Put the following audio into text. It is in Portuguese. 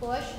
Hoje,